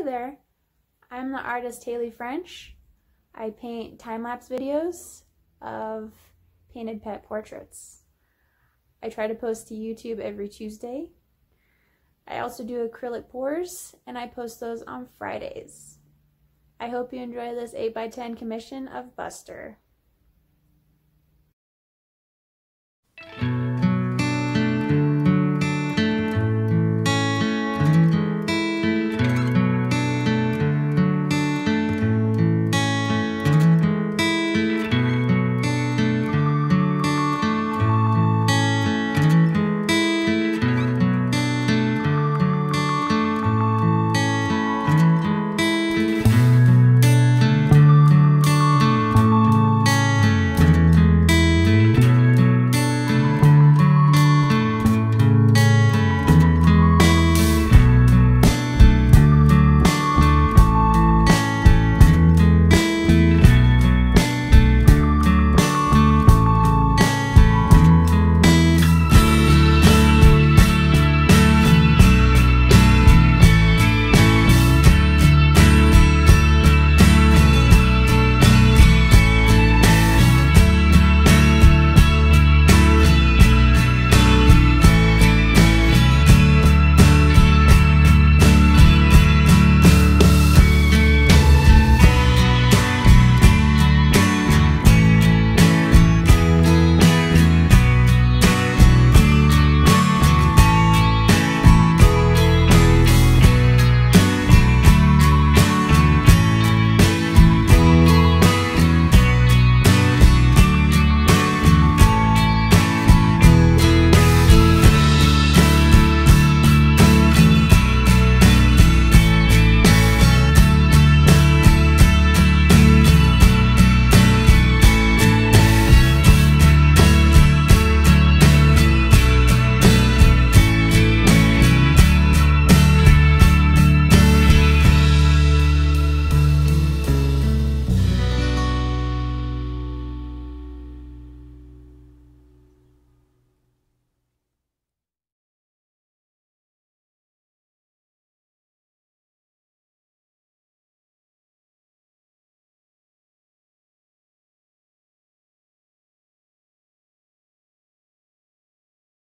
Hi there! I'm the artist Halie French. I paint time-lapse videos of painted pet portraits. I try to post to YouTube every Tuesday. I also do acrylic pours and I post those on Fridays. I hope you enjoy this 8x10 commission of Buster.